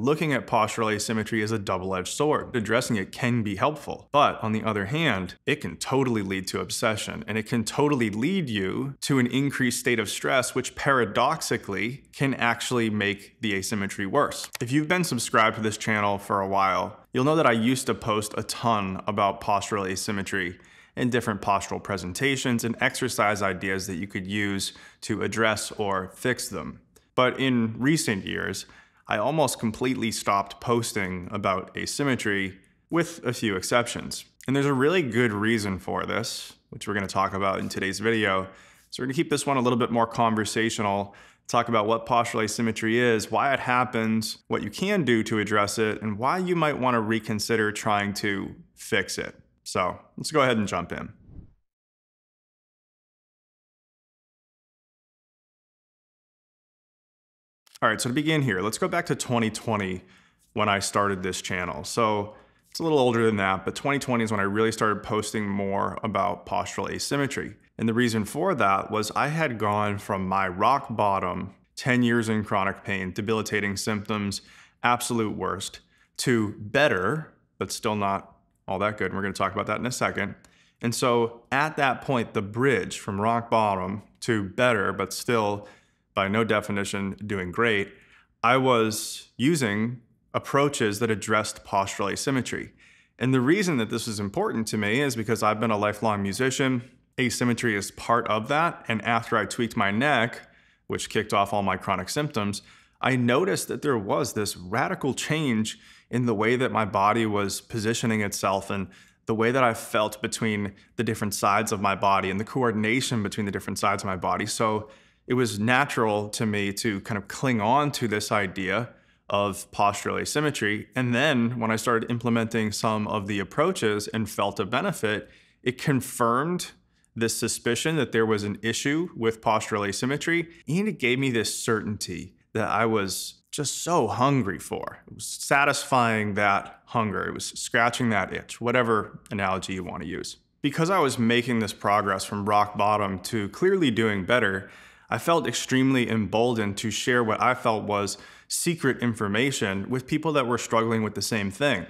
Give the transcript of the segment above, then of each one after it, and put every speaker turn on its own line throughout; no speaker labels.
looking at postural asymmetry is a double edged sword. Addressing it can be helpful. But on the other hand, it can totally lead to obsession and it can totally lead you to an increased state of stress, which paradoxically can actually make the asymmetry worse. If you've been subscribed to this channel for a while, you'll know that I used to post a ton about postural asymmetry and different postural presentations and exercise ideas that you could use to address or fix them. But in recent years, I almost completely stopped posting about asymmetry with a few exceptions. And there's a really good reason for this, which we're going to talk about in today's video. So we're to keep this one a little bit more conversational, talk about what postural asymmetry is, why it happens, what you can do to address it, and why you might want to reconsider trying to fix it. So let's go ahead and jump in. All right, so to begin here, let's go back to 2020 when I started this channel. So it's a little older than that, but 2020 is when I really started posting more about postural asymmetry. And the reason for that was I had gone from my rock bottom, 10 years in chronic pain, debilitating symptoms, absolute worst, to better, but still not all that good. And we're going to talk about that in a second. And so at that point, the bridge from rock bottom to better, but still by no definition doing great, I was using approaches that addressed postural asymmetry. And the reason that this is important to me is because I've been a lifelong musician. Asymmetry is part of that. And after I tweaked my neck, which kicked off all my chronic symptoms, I noticed that there was this radical change in the way that my body was positioning itself and the way that I felt between the different sides of my body and the coordination between the different sides of my body. So it was natural to me to kind of cling on to this idea of postural asymmetry. And then when I started implementing some of the approaches and felt a benefit, it confirmed this suspicion that there was an issue with postural asymmetry. And it gave me this certainty that I was just so hungry for. It was satisfying that hunger. It was scratching that itch, whatever analogy you want to use. Because I was making this progress from rock bottom to clearly doing better, I felt extremely emboldened to share what I felt was secret information with people that were struggling with the same thing.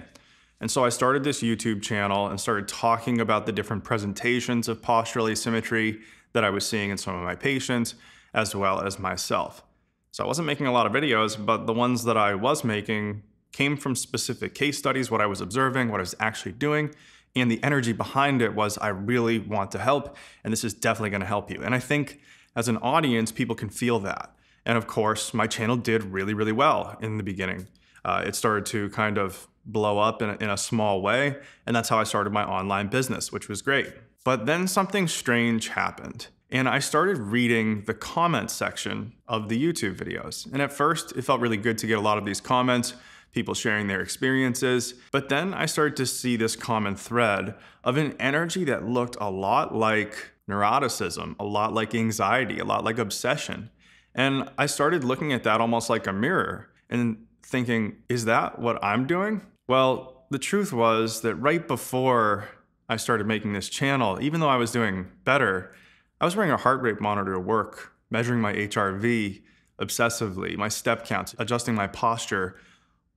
And so I started this YouTube channel and started talking about the different presentations of postural asymmetry that I was seeing in some of my patients, as well as myself. So I wasn't making a lot of videos, but the ones that I was making came from specific case studies, what I was observing, what I was actually doing, and the energy behind it was I really want to help, and this is definitely gonna help you. And I think as an audience, people can feel that. And of course, my channel did really, really well in the beginning. Uh, it started to kind of blow up in a, in a small way, and that's how I started my online business, which was great. But then something strange happened. And I started reading the comment section of the YouTube videos. And at first, it felt really good to get a lot of these comments, people sharing their experiences. But then I started to see this common thread of an energy that looked a lot like neuroticism, a lot like anxiety, a lot like obsession. And I started looking at that almost like a mirror and thinking, is that what I'm doing? Well, the truth was that right before I started making this channel, even though I was doing better, I was wearing a heart rate monitor to work, measuring my HRV obsessively, my step counts, adjusting my posture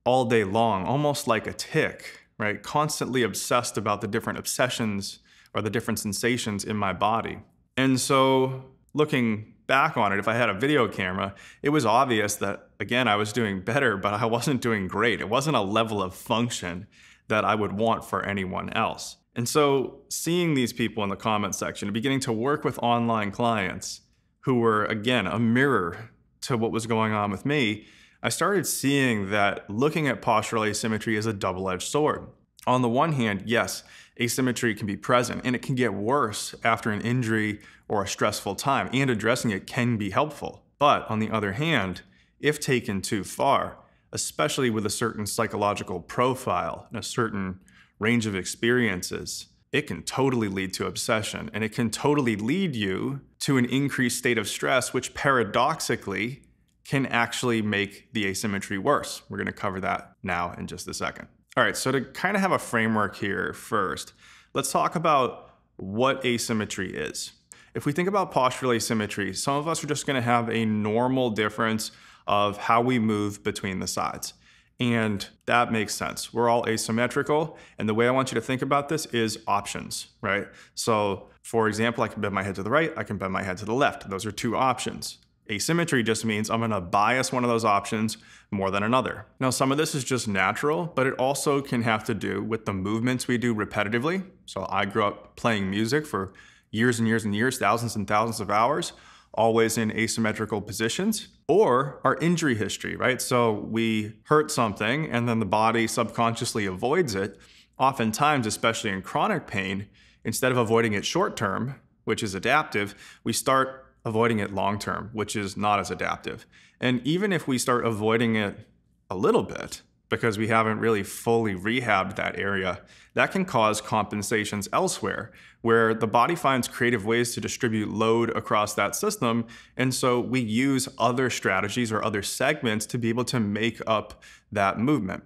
all day long, almost like a tic, right? Constantly obsessed about the different obsessions or the different sensations in my body. And so, looking back on it, if I had a video camera, it was obvious that, again, I was doing better, but I wasn't doing great. It wasn't a level of function that I would want for anyone else. And so, seeing these people in the comment section, beginning to work with online clients who were, again, a mirror to what was going on with me, I started seeing that looking at postural asymmetry is a double edged sword. On the one hand, yes, asymmetry can be present and it can get worse after an injury or a stressful time, and addressing it can be helpful. But on the other hand, if taken too far, especially with a certain psychological profile and a certain range of experiences, it can totally lead to obsession and it can totally lead you to an increased state of stress, which paradoxically can actually make the asymmetry worse. We're going to cover that now in just a second. All right, so to kind of have a framework here first, let's talk about what asymmetry is. If we think about postural asymmetry, some of us are just gonna have a normal difference of how we move between the sides. And that makes sense. We're all asymmetrical. And the way I want you to think about this is options, right? So, for example, I can bend my head to the right, I can bend my head to the left. Those are two options. Asymmetry just means I'm gonna bias one of those options more than another. Now, some of this is just natural, but it also can have to do with the movements we do repetitively. So, I grew up playing music for years and years and years, thousands and thousands of hours always in asymmetrical positions, or our injury history, right? So we hurt something and then the body subconsciously avoids it. Oftentimes, especially in chronic pain, instead of avoiding it short term, which is adaptive, we start avoiding it long term, which is not as adaptive. And even if we start avoiding it a little bit, because we haven't really fully rehabbed that area, that can cause compensations elsewhere, where the body finds creative ways to distribute load across that system. And so we use other strategies or other segments to be able to make up that movement.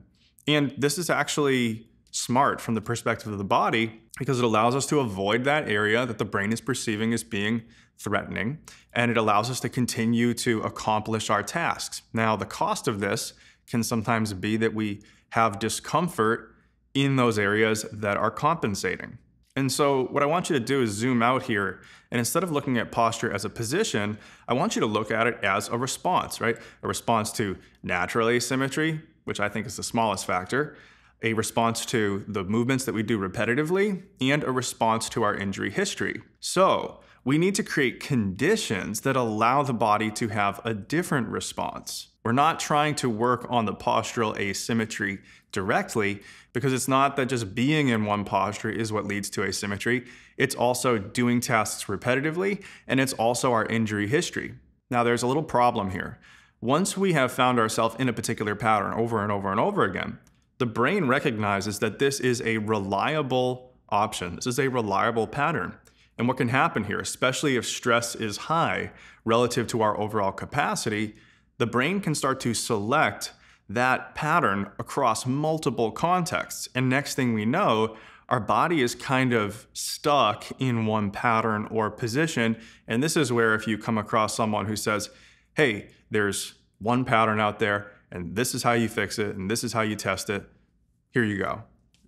And this is actually smart from the perspective of the body because it allows us to avoid that area that the brain is perceiving as being threatening and it allows us to continue to accomplish our tasks. Now, the cost of this can sometimes be that we have discomfort in those areas that are compensating. And so, what I want you to do is zoom out here. And instead of looking at posture as a position, I want you to look at it as a response, right? A response to natural asymmetry, which I think is the smallest factor, a response to the movements that we do repetitively, and a response to our injury history. So, we need to create conditions that allow the body to have a different response. We're not trying to work on the postural asymmetry directly because it's not that just being in one posture is what leads to asymmetry. It's also doing tasks repetitively and it's also our injury history. Now, there's a little problem here. Once we have found ourselves in a particular pattern over and over and over again, the brain recognizes that this is a reliable option. This is a reliable pattern. And what can happen here, especially if stress is high relative to our overall capacity, the brain can start to select that pattern across multiple contexts. And next thing we know, our body is kind of stuck in one pattern or position. And this is where, if you come across someone who says, hey, there's one pattern out there, and this is how you fix it, and this is how you test it, here you go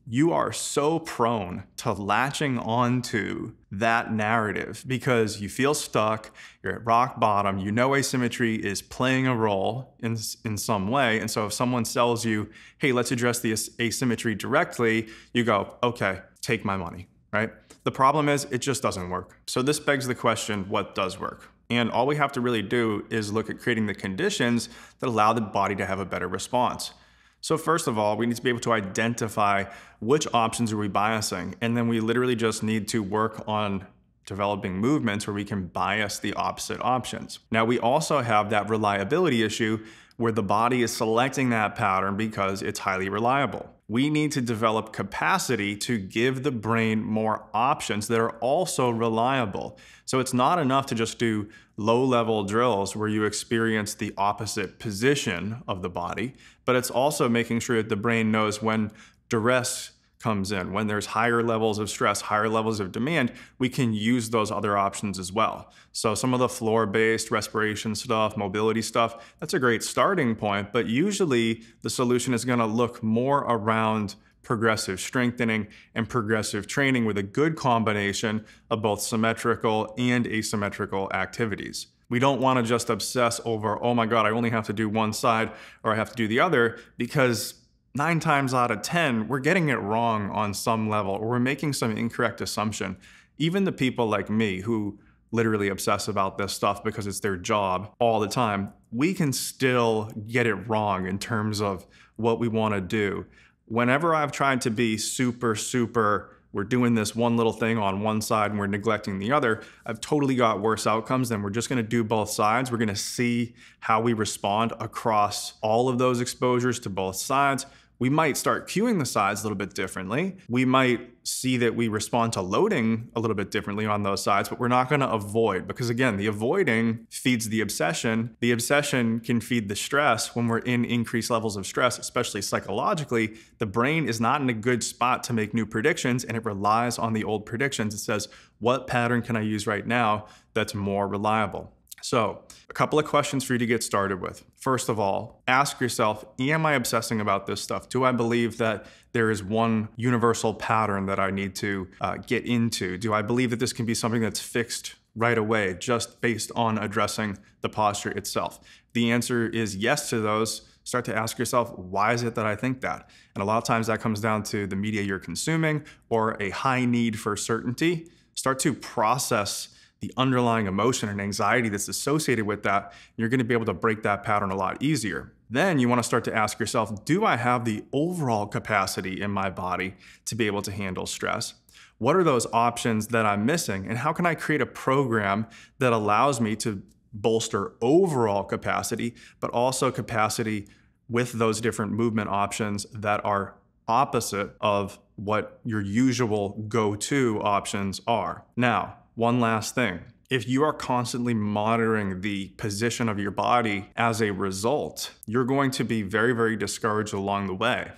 you are so prone to latching onto that narrative because you feel stuck, you're at rock bottom, you know asymmetry is playing a role in, in some way. And so if someone sells you, hey, let's address the asymmetry directly, you go, okay, take my money, right? The problem is it just doesn't work. So this begs the question what does work? And all we have to really do is look at creating the conditions that allow the body to have a better response. So first of all, we need to be able to identify which options are we biasing, and then we literally just need to work on developing movements where we can bias the opposite options. Now we also have that reliability issue where the body is selecting that pattern because it's highly reliable. We need to develop capacity to give the brain more options that are also reliable. So it's not enough to just do low level drills where you experience the opposite position of the body, but it's also making sure that the brain knows when duress comes in, when there's higher levels of stress, higher levels of demand, we can use those other options as well. So some of the floor-based respiration stuff, mobility stuff, that's a great starting point, but usually the solution is gonna look more around progressive strengthening and progressive training with a good combination of both symmetrical and asymmetrical activities. We don't want to just obsess over, oh my God, I only have to do one side or I have to do the other because nine times out of 10, we're getting it wrong on some level or we're making some incorrect assumption. Even the people like me who literally obsess about this stuff because it's their job all the time, we can still get it wrong in terms of what we want to do. Whenever I've tried to be super, super, we're doing this one little thing on one side and we're neglecting the other, I've totally got worse outcomes than we're just gonna do both sides. We're gonna see how we respond across all of those exposures to both sides we might start cueing the sides a little bit differently. We might see that we respond to loading a little bit differently on those sides, but we're not going to avoid because, again, the avoiding feeds the obsession. The obsession can feed the stress when we're in increased levels of stress, especially psychologically. The brain is not in a good spot to make new predictions and it relies on the old predictions. It says, what pattern can I use right now that's more reliable? So, a couple of questions for you to get started with. First of all, ask yourself Am I obsessing about this stuff? Do I believe that there is one universal pattern that I need to uh, get into? Do I believe that this can be something that's fixed right away just based on addressing the posture itself? The answer is yes to those. Start to ask yourself, why is it that I think that? And a lot of times that comes down to the media you're consuming or a high need for certainty. Start to process the underlying emotion and anxiety that's associated with that, you're going to be able to break that pattern a lot easier. Then you want to start to ask yourself, do I have the overall capacity in my body to be able to handle stress? What are those options that I'm missing? And how can I create a program that allows me to bolster overall capacity, but also capacity with those different movement options that are opposite of what your usual go to options are? Now, one last thing. If you are constantly monitoring the position of your body as a result, you're going to be very, very discouraged along the way.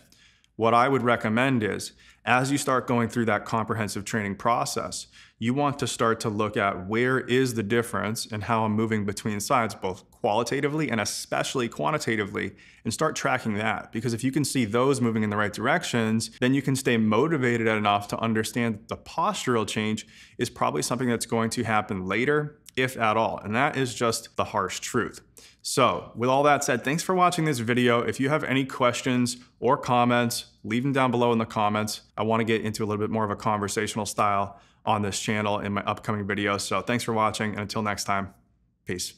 What I would recommend is as you start going through that comprehensive training process, you want to start to look at where is the difference and how I'm moving between sides, both qualitatively and especially quantitatively, and start tracking that. Because if you can see those moving in the right directions, then you can stay motivated enough to understand the postural change is probably something that's going to happen later, if at all. And that is just the harsh truth. So with all that said, thanks for watching this video. If you have any questions or comments, leave them down below in the comments. I wanna get into a little bit more of a conversational style on this channel in my upcoming videos. So thanks for watching and until next time, peace.